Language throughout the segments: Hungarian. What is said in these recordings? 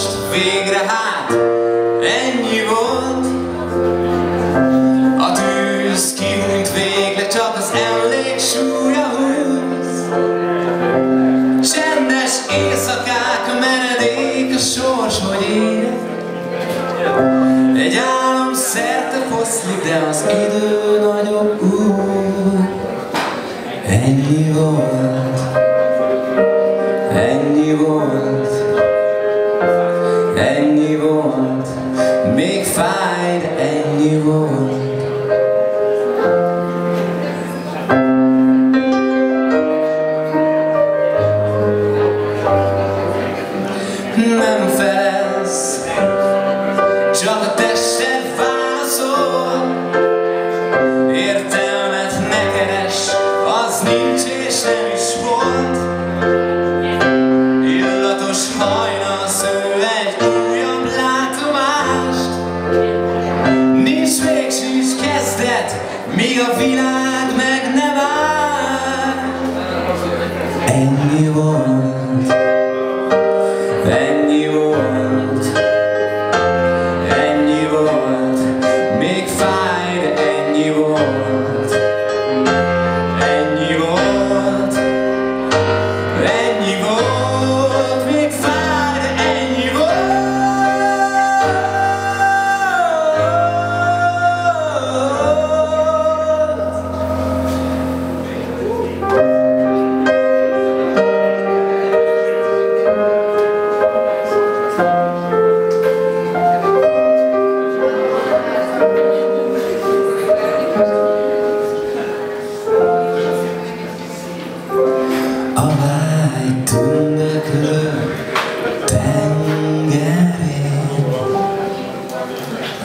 most végre hát ennyi volt. A tűz kihűnt végre csak az emlék súlya húz Csendes éjszakák a menedék a sors, hogy ér Egy álom szerte foszlik, de az idő nagyobb úr Ennyi volt. make find a new one. Memphis, Jonathan. Míg a világ meg ne vár, ennyi volt.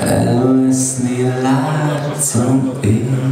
Elvesni látom én